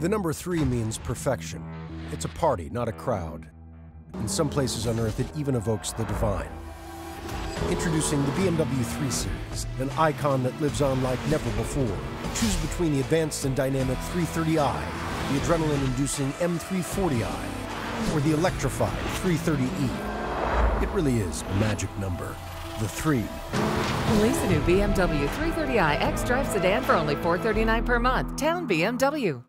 The number three means perfection. It's a party, not a crowd. In some places on Earth, it even evokes the divine. Introducing the BMW 3 Series, an icon that lives on like never before. Choose between the advanced and dynamic 330i, the adrenaline-inducing M340i, or the electrified 330e. It really is a magic number. The 3. Lease a new BMW 330i X-Drive sedan for only $439 per month. Towne BMW.